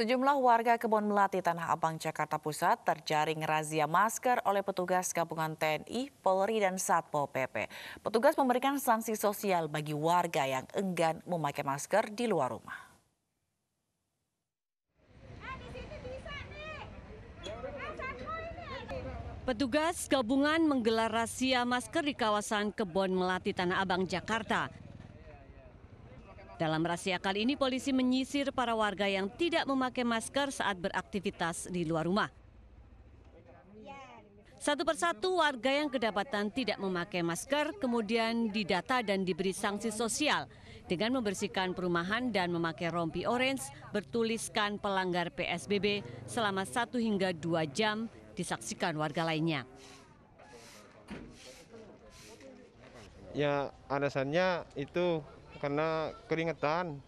Sejumlah warga Kebon Melati Tanah Abang Jakarta Pusat terjaring razia masker oleh petugas gabungan TNI, Polri, dan Satpol PP. Petugas memberikan sanksi sosial bagi warga yang enggan memakai masker di luar rumah. Petugas gabungan menggelar razia masker di kawasan Kebon Melati Tanah Abang, Jakarta. Dalam razia kali ini polisi menyisir para warga yang tidak memakai masker saat beraktivitas di luar rumah. Satu persatu warga yang kedapatan tidak memakai masker kemudian didata dan diberi sanksi sosial dengan membersihkan perumahan dan memakai rompi orange bertuliskan pelanggar PSBB selama satu hingga dua jam disaksikan warga lainnya. Ya alasannya itu karena keringetan.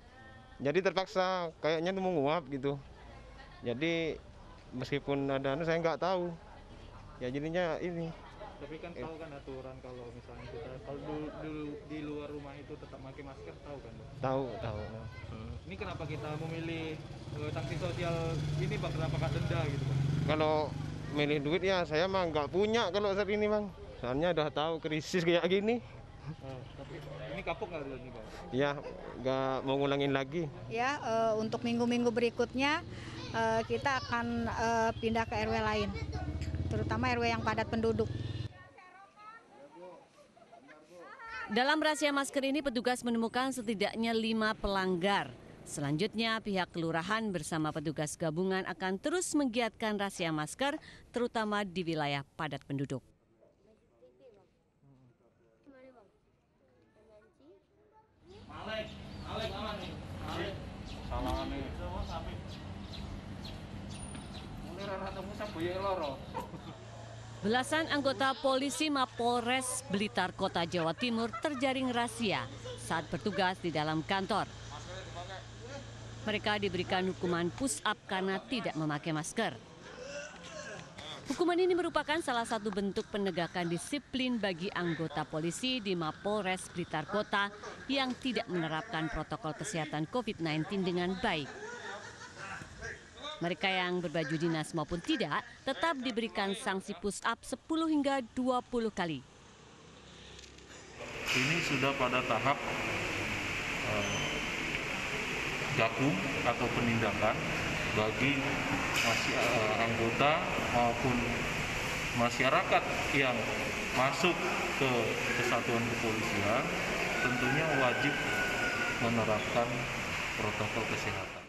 Jadi terpaksa kayaknya mau nguap gitu. Jadi meskipun ada anu saya nggak tahu. Ya jadinya ini. Tapi kan tahu kan aturan kalau misalnya kita kalau di, di, di luar rumah itu tetap pakai masker tahu kan tahu tahu. Hmm. ini kenapa kita memilih uh, sanksi sosial ini bang? Kenapa denda gitu bang? Kalau milih duit ya saya mah nggak punya kalau saat ini bang. Soalnya udah tahu krisis kayak gini ini kapok nggak bang ya nggak mau ngulangin lagi ya uh, untuk minggu-minggu berikutnya uh, kita akan uh, pindah ke RW lain terutama RW yang padat penduduk Dalam rahasia masker ini petugas menemukan setidaknya lima pelanggar. Selanjutnya pihak kelurahan bersama petugas gabungan akan terus menggiatkan rahasia masker terutama di wilayah padat penduduk. Belasan anggota polisi Mapolres Blitar Kota Jawa Timur terjaring razia saat bertugas di dalam kantor. Mereka diberikan hukuman push up karena tidak memakai masker. Hukuman ini merupakan salah satu bentuk penegakan disiplin bagi anggota polisi di Mapolres Blitar Kota yang tidak menerapkan protokol kesehatan COVID-19 dengan baik. Mereka yang berbaju dinas maupun tidak tetap diberikan sanksi push up 10 hingga 20 kali. Ini sudah pada tahap gakum atau penindakan bagi masih uh, anggota maupun masyarakat yang masuk ke kesatuan kepolisian tentunya wajib menerapkan protokol kesehatan.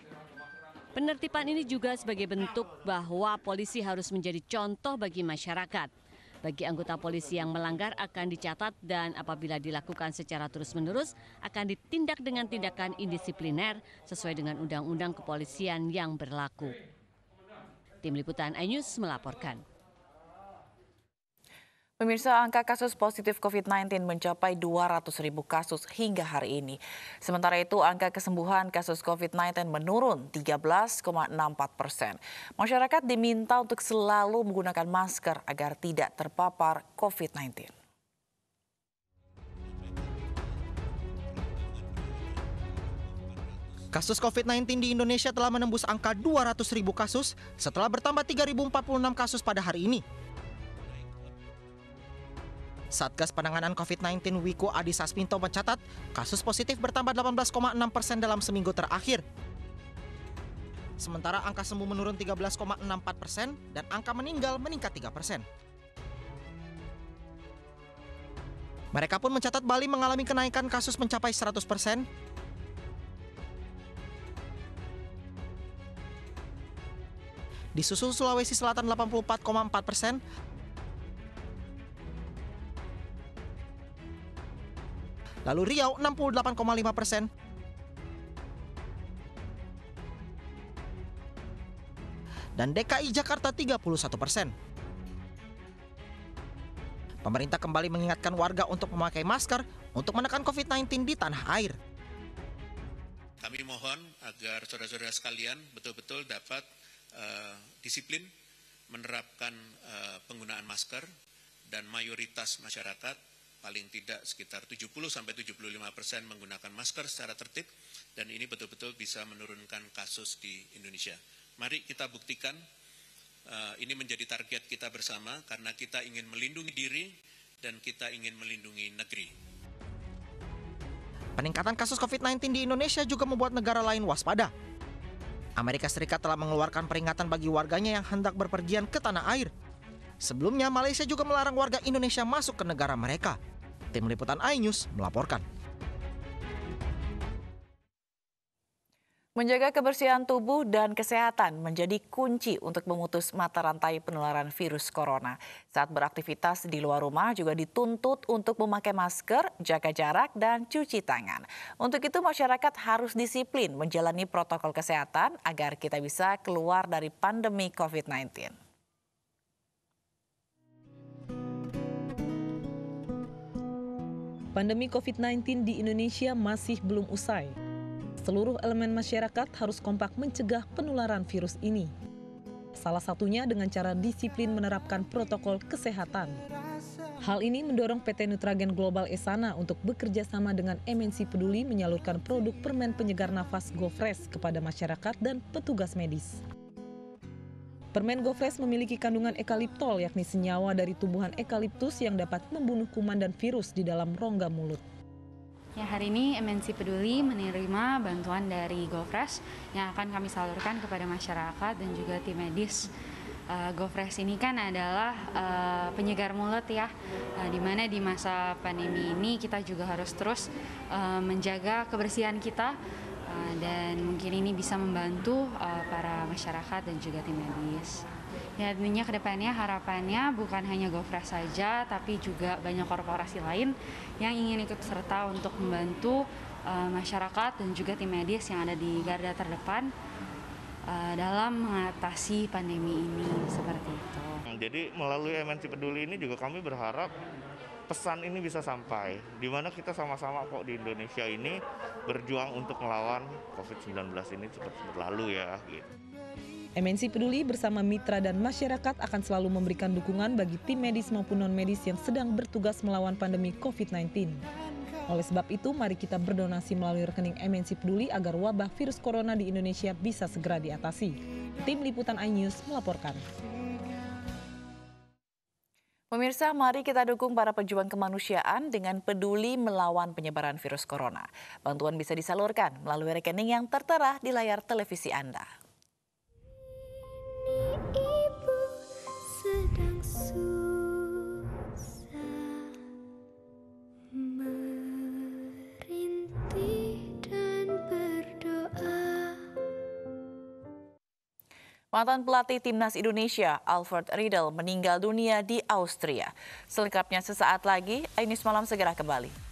Penertiban ini juga sebagai bentuk bahwa polisi harus menjadi contoh bagi masyarakat. Bagi anggota polisi yang melanggar akan dicatat dan apabila dilakukan secara terus-menerus akan ditindak dengan tindakan indisipliner sesuai dengan undang-undang kepolisian yang berlaku. Tim Liputan iNews melaporkan. Pemirsa, angka kasus positif COVID-19 mencapai 200 ribu kasus hingga hari ini. Sementara itu, angka kesembuhan kasus COVID-19 menurun 13,64 persen. Masyarakat diminta untuk selalu menggunakan masker agar tidak terpapar COVID-19. Kasus COVID-19 di Indonesia telah menembus angka 200 ribu kasus setelah bertambah 3.046 kasus pada hari ini. Satgas Penanganan COVID-19 Wiko Adi Sasminto mencatat kasus positif bertambah 18,6 persen dalam seminggu terakhir. Sementara angka sembuh menurun 13,64 persen dan angka meninggal meningkat 3 persen. Mereka pun mencatat Bali mengalami kenaikan kasus mencapai 100 persen. Disusul Sulawesi Selatan 84,4 persen, Lalu Riau 68,5 persen. Dan DKI Jakarta 31 persen. Pemerintah kembali mengingatkan warga untuk memakai masker untuk menekan COVID-19 di tanah air. Kami mohon agar saudara-saudara sekalian betul-betul dapat uh, disiplin menerapkan uh, penggunaan masker dan mayoritas masyarakat paling tidak sekitar 70 sampai 75 persen menggunakan masker secara tertib dan ini betul-betul bisa menurunkan kasus di Indonesia. Mari kita buktikan uh, ini menjadi target kita bersama karena kita ingin melindungi diri dan kita ingin melindungi negeri. Peningkatan kasus COVID-19 di Indonesia juga membuat negara lain waspada. Amerika Serikat telah mengeluarkan peringatan bagi warganya yang hendak berpergian ke tanah air. Sebelumnya, Malaysia juga melarang warga Indonesia masuk ke negara mereka. Tim Liputan iNews melaporkan. Menjaga kebersihan tubuh dan kesehatan menjadi kunci untuk memutus mata rantai penularan virus corona. Saat beraktivitas di luar rumah juga dituntut untuk memakai masker, jaga jarak, dan cuci tangan. Untuk itu masyarakat harus disiplin menjalani protokol kesehatan agar kita bisa keluar dari pandemi COVID-19. Pandemi COVID-19 di Indonesia masih belum usai seluruh elemen masyarakat harus kompak mencegah penularan virus ini. Salah satunya dengan cara disiplin menerapkan protokol kesehatan. Hal ini mendorong PT Nutragen Global Esana untuk bekerja sama dengan MNC Peduli menyalurkan produk permen penyegar nafas GoFresh kepada masyarakat dan petugas medis. Permen GoFresh memiliki kandungan ekaliptol yakni senyawa dari tumbuhan ekaliptus yang dapat membunuh kuman dan virus di dalam rongga mulut. Ya, hari ini MNC Peduli menerima bantuan dari GoFresh yang akan kami salurkan kepada masyarakat dan juga tim medis. Uh, GoFresh ini kan adalah uh, penyegar mulut ya, uh, di mana di masa pandemi ini kita juga harus terus uh, menjaga kebersihan kita uh, dan mungkin ini bisa membantu uh, para masyarakat dan juga tim medis. Ya tentunya ke depannya harapannya bukan hanya GoFresh saja, tapi juga banyak korporasi lain yang ingin ikut serta untuk membantu uh, masyarakat dan juga tim medis yang ada di garda terdepan uh, dalam mengatasi pandemi ini seperti itu. Jadi melalui MNC Peduli ini juga kami berharap pesan ini bisa sampai di mana kita sama-sama kok di Indonesia ini berjuang untuk melawan COVID-19 ini cepat berlalu ya gitu. MNC Peduli bersama mitra dan masyarakat akan selalu memberikan dukungan bagi tim medis maupun non-medis yang sedang bertugas melawan pandemi COVID-19. Oleh sebab itu, mari kita berdonasi melalui rekening MNC Peduli agar wabah virus corona di Indonesia bisa segera diatasi. Tim Liputan iNews melaporkan. Pemirsa, mari kita dukung para pejuang kemanusiaan dengan peduli melawan penyebaran virus corona. Bantuan bisa disalurkan melalui rekening yang tertera di layar televisi Anda. Mantan pelatih timnas Indonesia, Alfred Riedel, meninggal dunia di Austria. Selengkapnya sesaat lagi, Ainis Malam segera kembali.